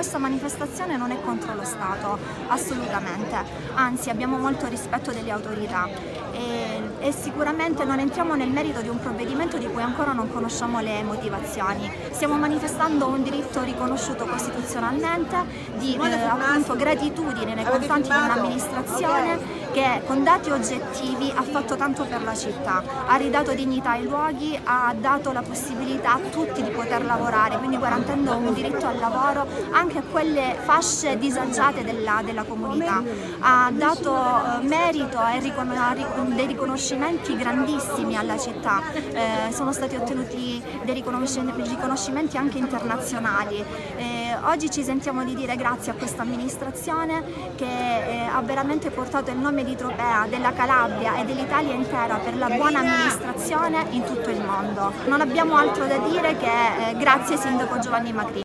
questa manifestazione non è contro lo Stato, assolutamente, anzi abbiamo molto rispetto delle autorità. E, e sicuramente non entriamo nel merito di un provvedimento di cui ancora non conosciamo le motivazioni. Stiamo manifestando un diritto riconosciuto costituzionalmente di eh, appunto gratitudine nei confronti di un'amministrazione che con dati oggettivi ha fatto tanto per la città, ha ridato dignità ai luoghi, ha dato la possibilità a tutti di poter lavorare, quindi garantendo un diritto al lavoro anche a quelle fasce disagiate della, della comunità. Ha dato eh, merito e dei riconoscimenti grandissimi alla città, eh, sono stati ottenuti dei riconoscimenti anche internazionali. Eh, oggi ci sentiamo di dire grazie a questa amministrazione che ha veramente portato il nome di Tropea, della Calabria e dell'Italia intera per la buona amministrazione in tutto il mondo. Non abbiamo altro da dire che eh, grazie Sindaco Giovanni Macri.